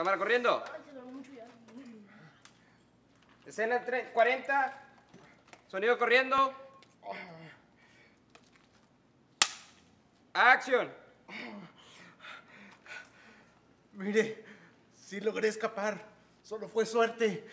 Cámara corriendo. Escena 40. Sonido corriendo. Acción. Mire, sí logré escapar. Solo fue suerte.